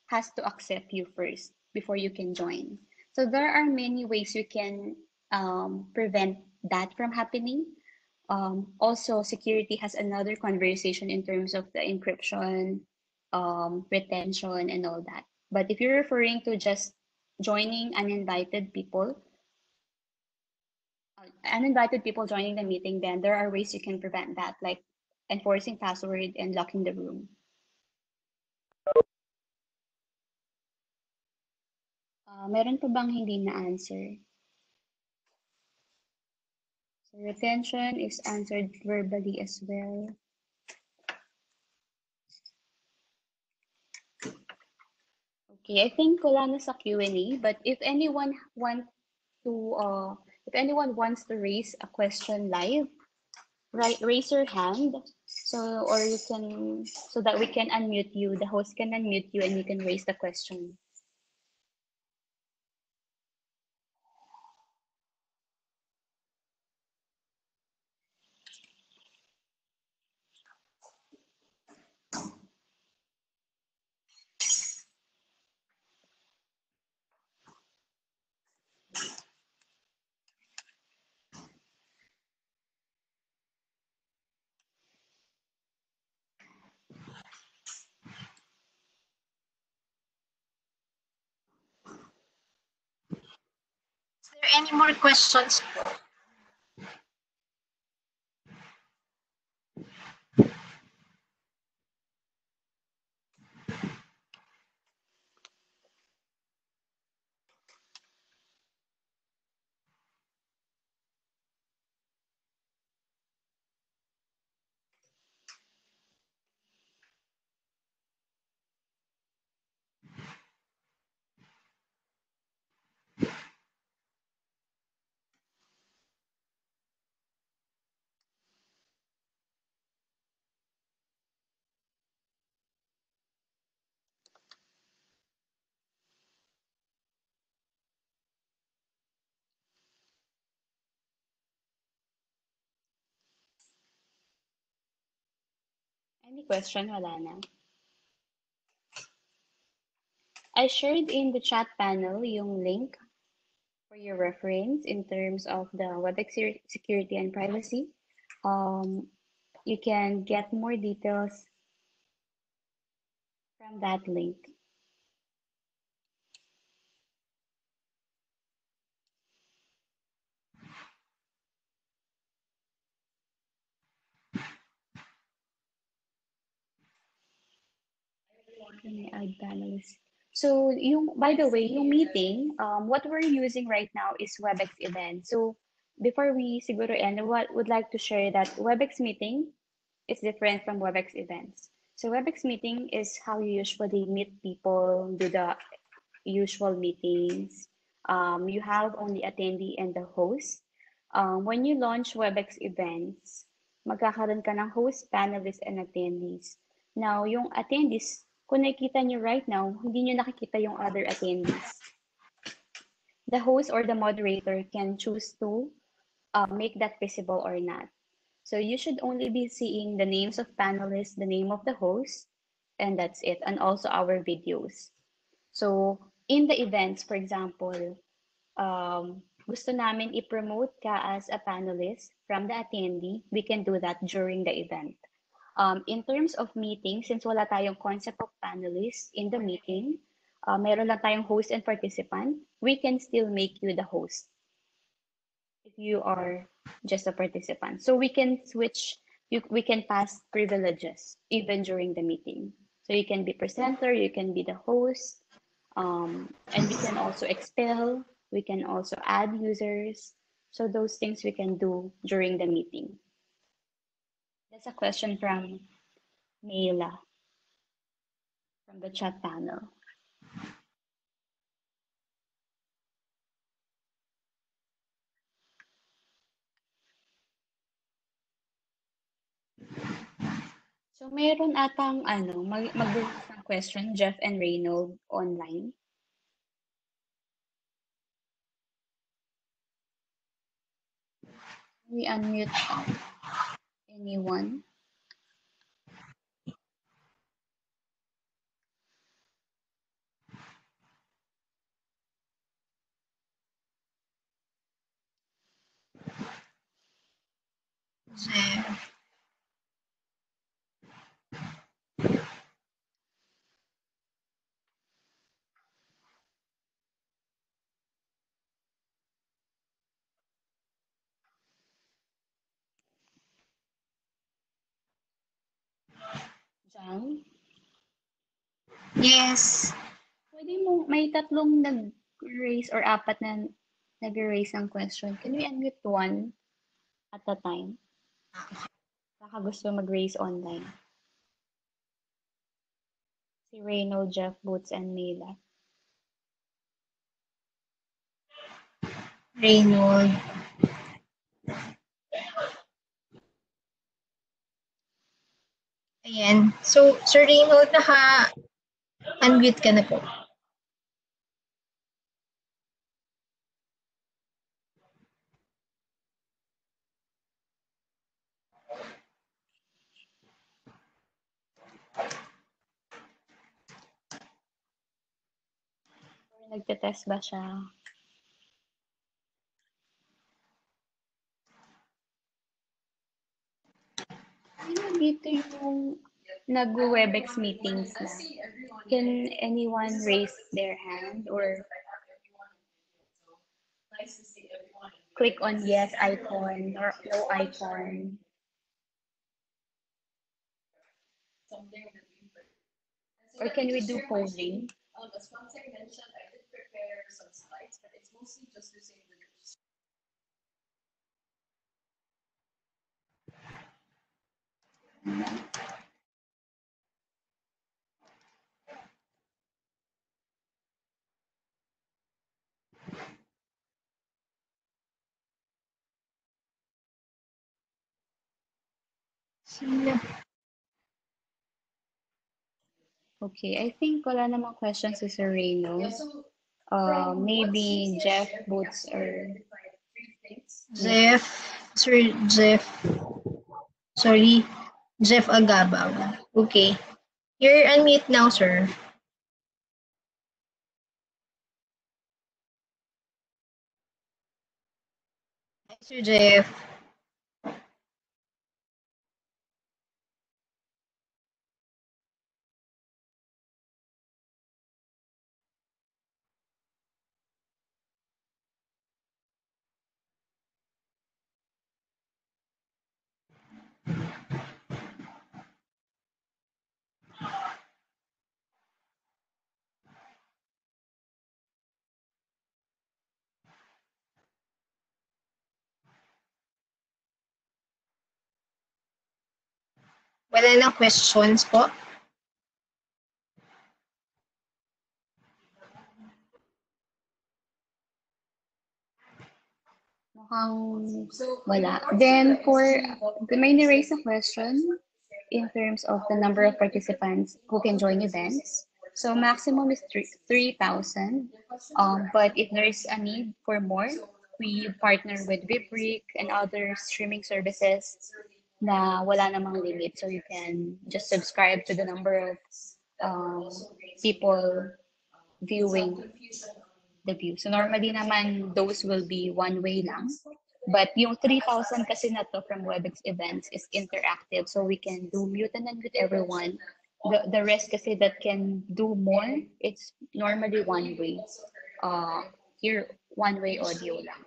has to accept you first before you can join. So there are many ways you can um, prevent that from happening. Um, also, security has another conversation in terms of the encryption, um, retention, and all that. But if you're referring to just joining uninvited people, uninvited people joining the meeting, then there are ways you can prevent that, like enforcing password and locking the room. Uh, meron pa bang hindi na-answer? So retention is answered verbally as well. Okay, I think wala na sa Q&A, but if anyone want to uh, if anyone wants to raise a question live, right, raise your hand. So, or you can, so that we can unmute you. The host can unmute you and you can raise the question. Any more questions? Any question? Alana? I shared in the chat panel yung link for your reference in terms of the WebEx security and privacy. Um, you can get more details from that link. Can I add panelists? So you, by the way, yung meeting, um, what we're using right now is WebEx event. So before we siguro end, what would like to share that WebEx meeting is different from WebEx events. So WebEx meeting is how you usually meet people, do the usual meetings. Um, you have only attendee and the host. Um, when you launch WebEx events, magkakaroon ka ng host, panelists, and attendees. Now, yung attendees, kung nakikita nyo right now, hindi nyo nakikita yung other attendees. The host or the moderator can choose to uh, make that visible or not. So you should only be seeing the names of panelists, the name of the host, and that's it, and also our videos. So in the events, for example, um, gusto namin i-promote ka as a panelist from the attendee, we can do that during the event. Um, in terms of meeting, since wala tayong concept of panelists in the meeting, uh, meron lang tayong host and participant, we can still make you the host if you are just a participant. So we can switch, you, we can pass privileges even during the meeting. So you can be presenter, you can be the host, um, and we can also expel, we can also add users. So those things we can do during the meeting. There's a question from Mayla from the chat panel. So meron atang ano, mag mag ng question, Jeff and Reynold online. We unmute anyone. Zero. Jang, Yes. pwede mo, may tatlong nag-raise or apat na nag-raise ng question. Can we unmute one at a time? Baka gusto mag-raise online. Si Reynold, Jeff, Boots, and Mila. Reynold. Ayan. So, Sir Reynold, naka-unmute ka na po. Nagte-test ba siya? Dito yung nag-Webex meetings na? Can anyone raise their hand or click on yes icon or no icon. Or can we do polling? Um, as mentioned, I did prepare some slides, but it's mostly just using the Okay, I think wala namang questions si Sir Reno. Yeah, so Uh, from maybe Jeff shared, we Boots actually or identified three. Jeff, Sir Jeff, sorry, Jeff Agabaw. Okay. You're unmute now, sir. Sir Jeff. Wala nang questions po. mukhang wala. Then for, may raise a question in terms of the number of participants who can join events. So maximum is three 3,000. Um, but if there is a need for more, we partner with Vbrick and other streaming services na wala namang limit. So you can just subscribe to the number of um, people viewing the view. So normally naman, those will be one way lang. But yung 3,000 kasi na to from WebEx events is interactive. So we can do mute and unmute everyone. The, the rest kasi that can do more, it's normally one way. Uh, here, one way audio lang.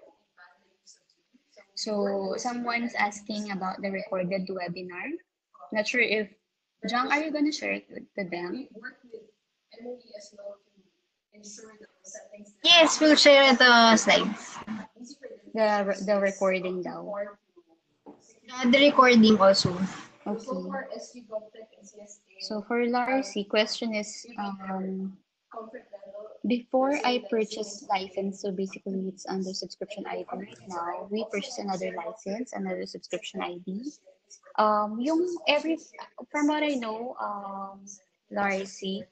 So someone's asking about the recorded webinar. Not sure if, Jang, are you gonna share it with- to them? Work with MOE as well to ensure that the settings. Yes, we'll share the slides. The, the recording daw. Uh, the recording also. So Okay. far, SU GovTech and CSA. So for Larcy, question is, um. Before I purchase license, so basically it's under subscription ID right now, we purchase another license, another subscription ID. Um, yung every, from what I know, um, Larcy,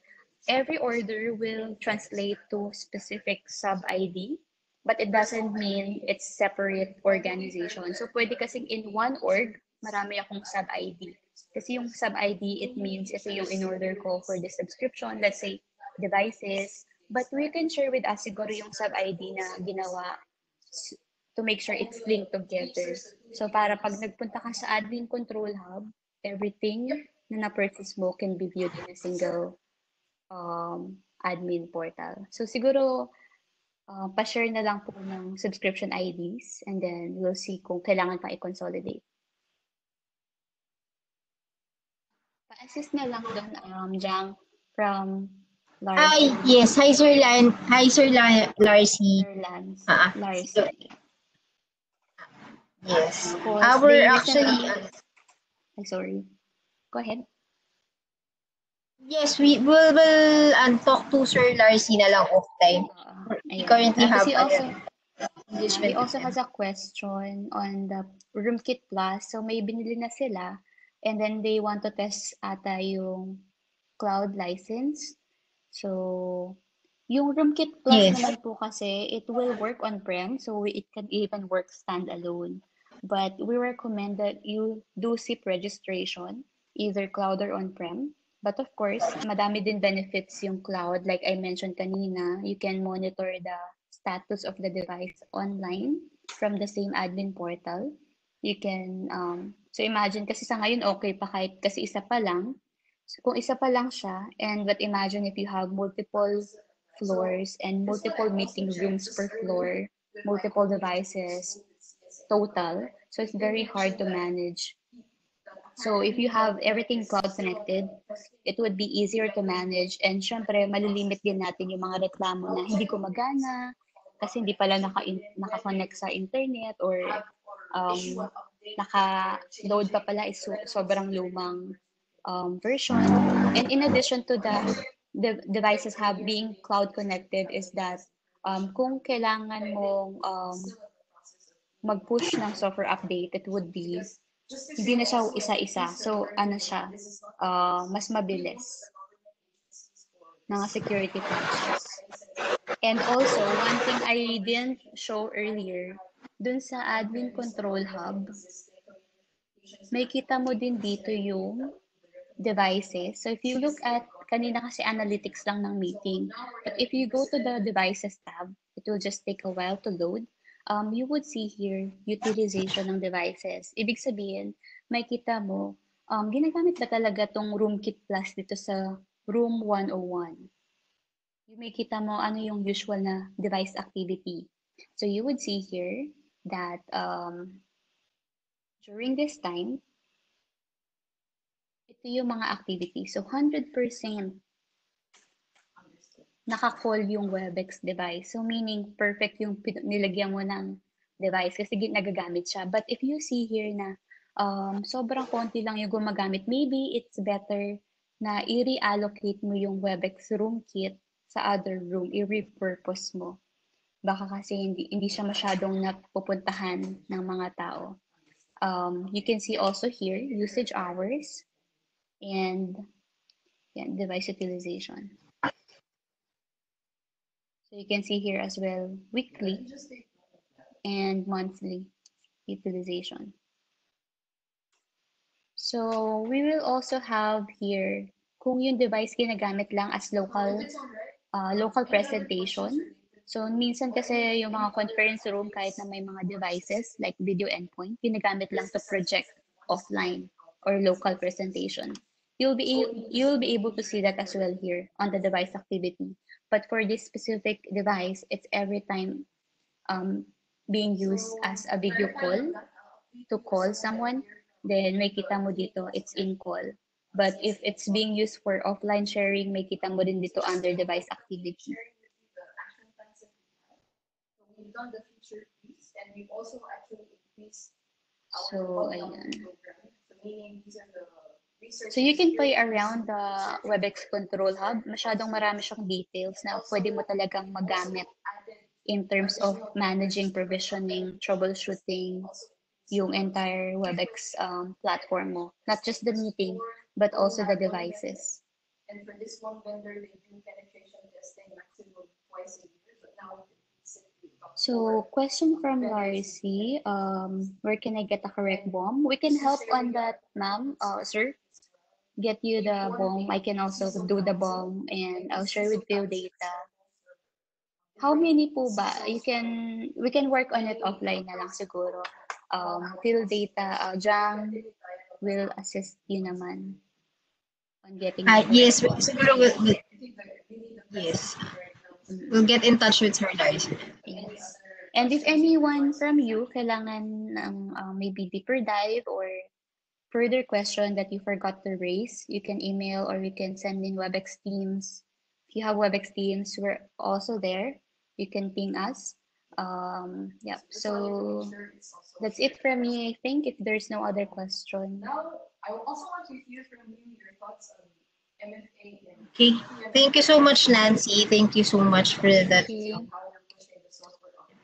every order will translate to specific sub ID, but it doesn't mean it's separate organization. So pwede kasing in one org, marami akong sub ID. Kasi yung sub ID, it means ito yung in-order ko for the subscription, let's say devices, but we can share with us siguro yung sub ID na ginawa to make sure it's linked together. So para pag nagpunta ka sa admin control hub, everything na na-purchase mo can be viewed in a single um, admin portal. So siguro uh, pa-share na lang po ng subscription IDs and then we'll see kung kailangan pa i-consolidate. Pa-assist na lang doon, um, Jang, from Hi, yes. Hi, Sir Lan. Hi, Sir La Larcy. Lance. Ah, ah. Lars. Yes. They listen actually, on- Ay, sorry. Go ahead. yes, we will will um, talk to Sir Larcy na lang off time. Uh, We currently have he also, he also has a question on the RoomKit Plus. So may binili na sila and then they want to test ata yung cloud license. So yung RoomKit Plus Yes. naman po kasi it will work on-prem so it can even work standalone. But we recommend that you do SIP registration, either cloud or on-prem. But of course, madami din benefits yung cloud. Like I mentioned kanina, you can monitor the status of the device online from the same admin portal. You can, um, so imagine kasi sa ngayon okay pa kahit kasi isa pa lang. So kung isa pa lang siya, and but imagine if you have multiple floors and multiple meeting rooms per floor, multiple devices total. So it's very hard to manage. So if you have everything cloud connected, it would be easier to manage. And syempre, malilimit din natin yung mga reklamo na hindi gumagana kasi hindi pala naka naka-connect sa internet or um, naka-load pa pala is so, sobrang lumang um, version. And in addition to the, the devices have being cloud connected is that um, kung kailangan mong um, mag-push ng software update, it would be hindi na siya isa-isa. So, ano siya, uh, mas mabilis. Mga security patches. And also, one thing I didn't show earlier, dun sa admin control hub, may kita mo din dito yung devices. So if you look at, kanina kasi analytics lang ng meeting, but if you go to the devices tab, it will just take a while to load um, you would see here utilization ng devices. Ibig sabihin, may kita mo, um, ginagamit ba talaga tong RoomKit Plus dito sa Room 101? You may kita mo ano yung usual na device activity. So you would see here that um, during this time, ito yung mga activities. So 100% naka-call yung WebEx device. So meaning perfect yung nilagyan mo ng device kasi nagagamit siya. But if you see here na um, sobrang konti lang yung gumagamit, maybe it's better na i-reallocate mo yung WebEx room kit sa other room, i-repurpose mo. Baka kasi hindi, hindi siya masyadong napupuntahan ng mga tao. Um, you can see also here, usage hours and yeah, device utilization. So you can see here as well, weekly and monthly utilization. So we will also have here kung yung device ginagamit lang as local uh, local presentation. So minsan kasi yung mga conference room kahit na may mga devices like video endpoint, ginagamit lang to project offline or local presentation. You'll be you'll be able to see that as well here on the device activity. But for this specific device, it's every time um, being used as a video call to call someone, then may kita mo dito, it's in call. But if it's being used for offline sharing, may kita mo din dito under device activity. We've done the feature piece and we've also actually increased So, ayan. So you can play around the WebEx Control Hub. Masyadong marami siyang details na pwede mo talagang magamit in terms of managing, provisioning, troubleshooting yung entire WebEx um, platform mo. Not just the meeting, but also the devices. And for this one vendor, they do penetration testing maximum twice a year, but now So, question from Larcy, um, where can I get a correct BOM? We can help on that, ma'am, uh, sir get you the BOM. I can also do the BOM and I'll share with you data. How many po ba? You can, we can work on it offline na lang siguro. Um, Phil-Data, uh, Jang will assist you naman on getting uh, Yes, siguro we'll, we'll, yes. We'll get in touch with her, guys. Yes. And if anyone from you kailangan ng uh, maybe deeper dive or further question that you forgot to raise, you can email or you can send in WebEx Teams. If you have WebEx Teams, we're also there. You can ping us. Um, yeah, so that's it from me, I think, if there's no other question. Now, I also want to hear from you your thoughts on MFA. Okay, thank you so much, Nancy. Thank you so much for that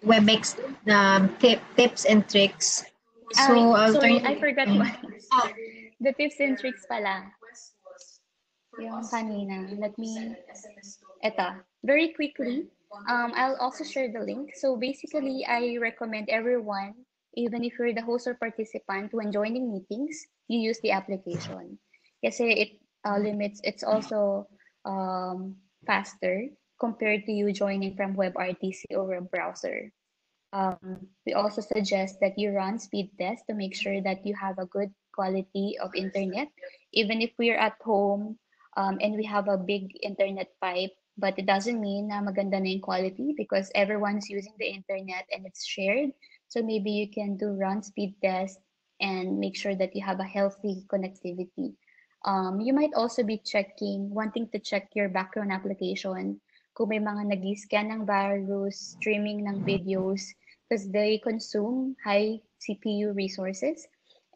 WebEx um, tip, tips and tricks. So, Ay, I'll sorry, I forgot Mm. one. The tips and tricks pala. Yung kanina. Let me, eto, very quickly, um, I'll also share the link. So basically, I recommend everyone, even if you're the host or participant, when joining meetings, you use the application. Kasi it uh, limits, it's also um, faster compared to you joining from WebRTC or a browser. Um, we also suggest that you run speed tests to make sure that you have a good quality of internet. Even if we're at home um, and we have a big internet pipe, But it doesn't mean na maganda na quality because everyone's using the internet and it's shared. So maybe you can do run speed test and make sure that you have a healthy connectivity. Um, you might also be checking, wanting to check your background application kung may mga nag-scan ng virus, streaming ng videos, because they consume high CPU resources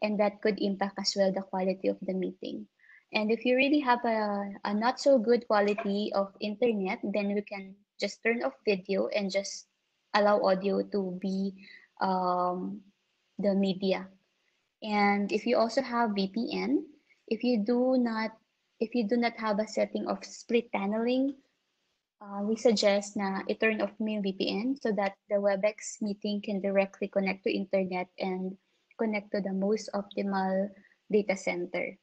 and that could impact as well the quality of the meeting. And if you really have a, a not so good quality of internet, then we can just turn off video and just allow audio to be um, the media. And if you also have VPN, if you do not if you do not have a setting of split tunneling, uh, we suggest na i-turn off mo yung VPN so that the WebEx meeting can directly connect to internet and connect to the most optimal data center.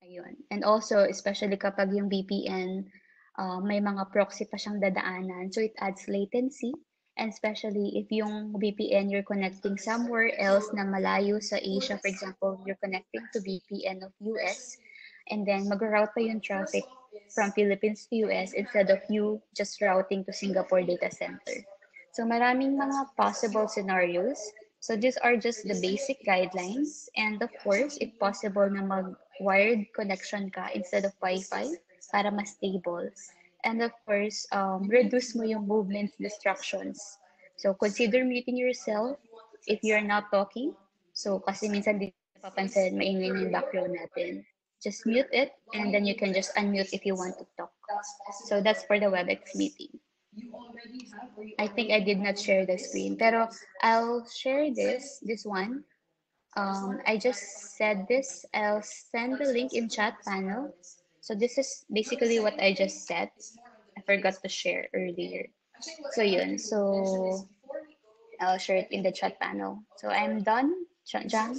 Ayun. And also, especially kapag yung VPN, uh, may mga proxy pa siyang dadaanan. So it adds latency. And especially if yung VPN you're connecting somewhere else na malayo sa Asia, for example, you're connecting to VPN of US, and then mag-route pa yung traffic from Philippines to US instead of you just routing to Singapore data center. So maraming mga possible scenarios. So these are just the basic guidelines. And of course, if possible na mag-wired connection ka instead of Wi-Fi para mas stable. And of course, um, reduce mo yung movement distractions. So consider muting yourself if you're not talking. So kasi minsan di papansin, maingay yung background natin. Just mute it and then you can just unmute if you want to talk. So that's for the WebEx meeting. I think I did not share the screen, pero I'll share this, this one. Um, I just said this. I'll send the link in chat panel. So this is basically what I just said. I forgot to share earlier. So yun, so I'll share it in the chat panel. So I'm done, John.